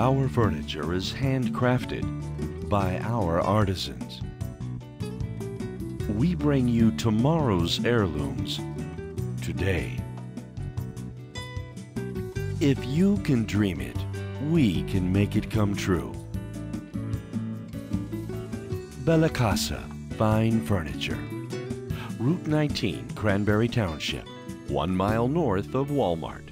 Our furniture is handcrafted by our artisans. We bring you tomorrow's heirlooms today. If you can dream it, we can make it come true. Bella Casa Fine Furniture. Route 19, Cranberry Township, one mile north of Walmart.